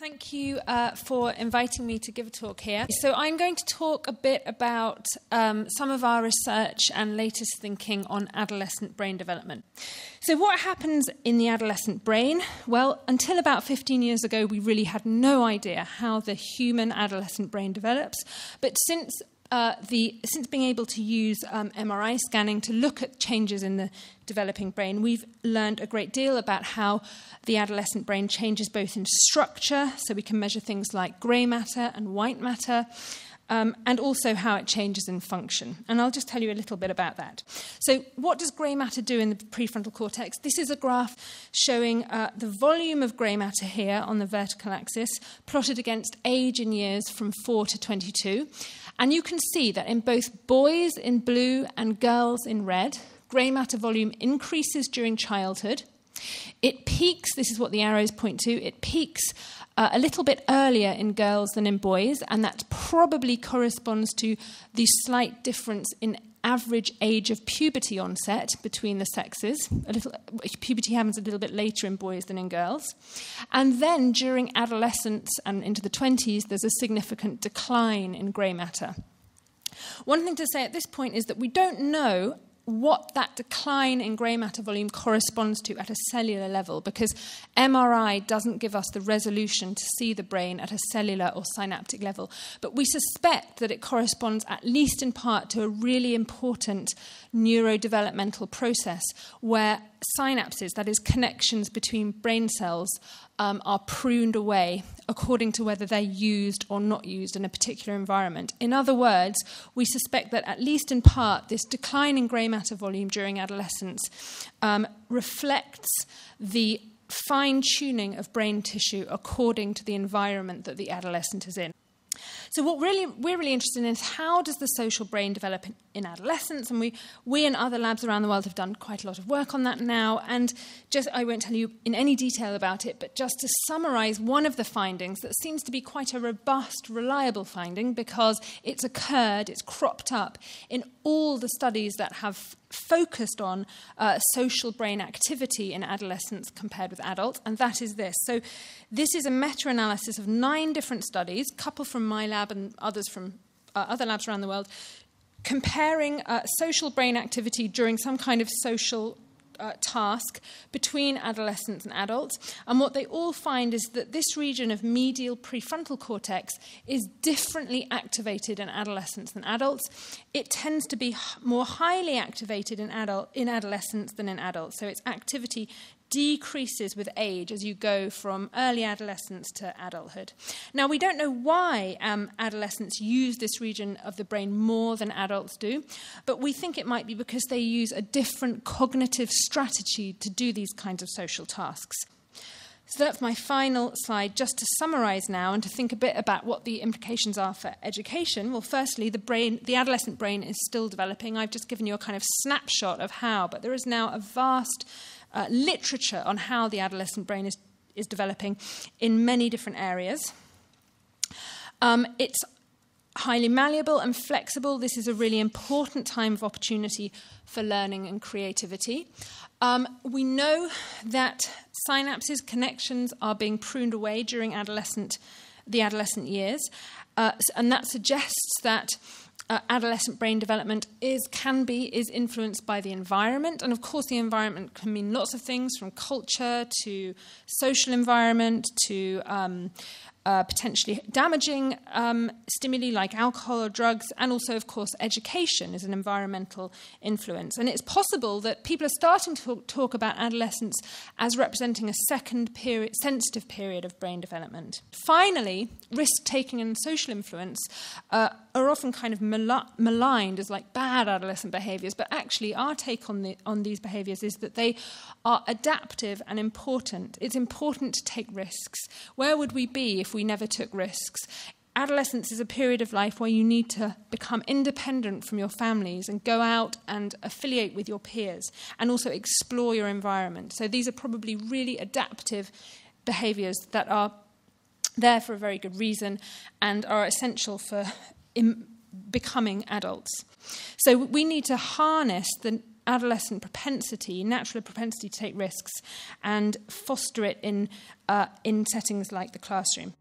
thank you uh, for inviting me to give a talk here. So, I'm going to talk a bit about um, some of our research and latest thinking on adolescent brain development. So, what happens in the adolescent brain? Well, until about 15 years ago, we really had no idea how the human adolescent brain develops. But since uh, the, since being able to use um, MRI scanning to look at changes in the developing brain, we've learned a great deal about how the adolescent brain changes both in structure, so we can measure things like grey matter and white matter, um, and also how it changes in function. And I'll just tell you a little bit about that. So, what does grey matter do in the prefrontal cortex? This is a graph showing uh, the volume of grey matter here on the vertical axis, plotted against age in years from 4 to 22. And you can see that in both boys in blue and girls in red, grey matter volume increases during childhood. It peaks, this is what the arrows point to, it peaks uh, a little bit earlier in girls than in boys, and that probably corresponds to the slight difference in average age of puberty onset between the sexes. A little, puberty happens a little bit later in boys than in girls. And then during adolescence and into the 20s, there's a significant decline in grey matter. One thing to say at this point is that we don't know what that decline in grey matter volume corresponds to at a cellular level because MRI doesn't give us the resolution to see the brain at a cellular or synaptic level. But we suspect that it corresponds, at least in part, to a really important neurodevelopmental process where synapses, that is, connections between brain cells, um, are pruned away according to whether they're used or not used in a particular environment. In other words, we suspect that, at least in part, this decline in grey matter volume during adolescence um, reflects the fine tuning of brain tissue according to the environment that the adolescent is in. So what really we're really interested in is how does the social brain develop in, in adolescence? And we we and other labs around the world have done quite a lot of work on that now. And just I won't tell you in any detail about it, but just to summarize one of the findings that seems to be quite a robust, reliable finding because it's occurred, it's cropped up in all the studies that have focused on uh, social brain activity in adolescents compared with adults, and that is this. So, this is a meta analysis of nine different studies, a couple from my lab and others from uh, other labs around the world, comparing uh, social brain activity during some kind of social uh, task between adolescents and adults. And what they all find is that this region of medial prefrontal cortex is differently activated in adolescents than adults. It tends to be more highly activated in, adult, in adolescents than in adults. So its activity decreases with age as you go from early adolescence to adulthood. Now, we don't know why um, adolescents use this region of the brain more than adults do, but we think it might be because they use a different cognitive strategy to do these kinds of social tasks. So that's my final slide, just to summarize now and to think a bit about what the implications are for education. Well, firstly, the brain, the adolescent brain is still developing. I've just given you a kind of snapshot of how, but there is now a vast uh, literature on how the adolescent brain is, is developing in many different areas. Um, it's highly malleable and flexible. This is a really important time of opportunity for learning and creativity. Um, we know that synapses, connections, are being pruned away during adolescent, the adolescent years, uh, and that suggests that uh, adolescent brain development is can be is influenced by the environment. And of course the environment can mean lots of things from culture to social environment to um, uh, potentially damaging um, stimuli like alcohol or drugs, and also, of course, education is an environmental influence. And it's possible that people are starting to talk, about adolescence as representing a second period, sensitive period of brain development. Finally, risk taking and social influence uh, are often kind of maligned as like bad adolescent behaviors, but actually, our take on, the, on these behaviors is that they are adaptive and important. It's important to take risks. Where would we be if we never took risks. Adolescence is a period of life where you need to become independent from your families and go out and affiliate with your peers and also explore your environment. So these are probably really adaptive behaviors that are there for a very good reason and are essential for becoming adults. So we need to harness the adolescent propensity, natural propensity to take risks, and foster it in, uh, in settings like the classroom.